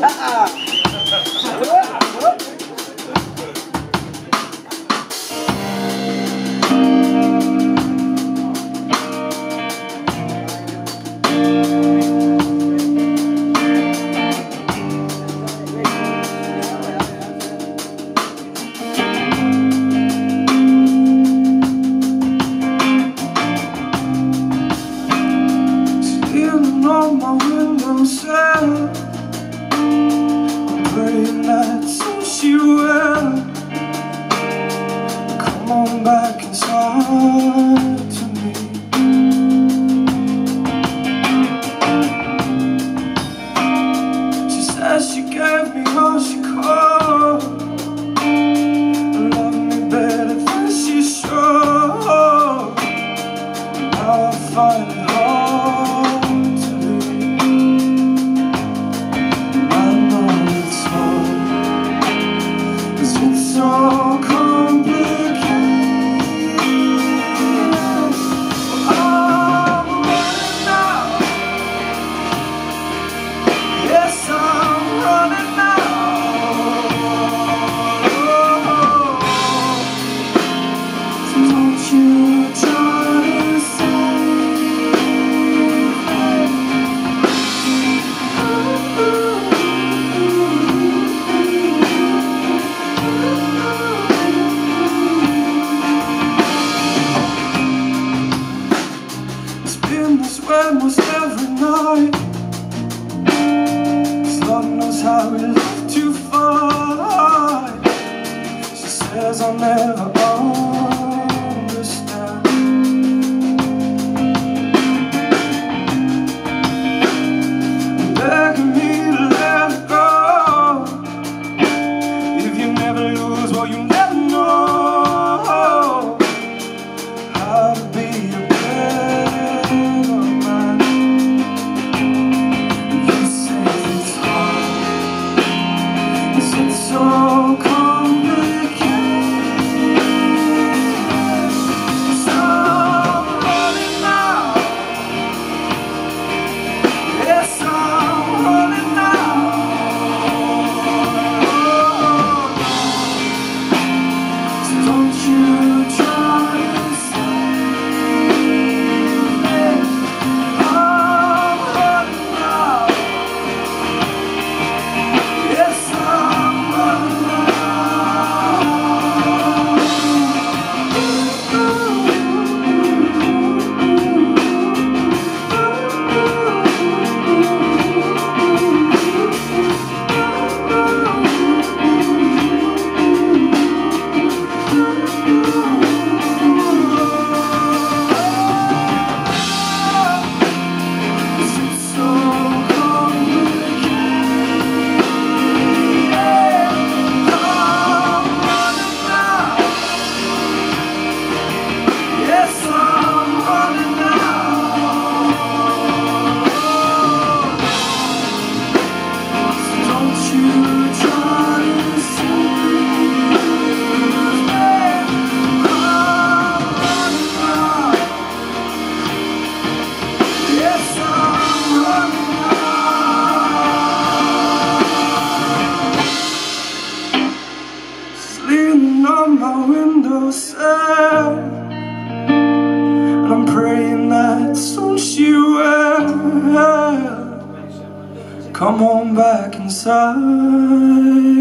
Ha ha ha! gray nights she will Come on back inside to me. She says she gave me all she could. Loved me better than she should. I find it hard. só. never own. on my windowsill I'm praying that soon she will. Come on back inside.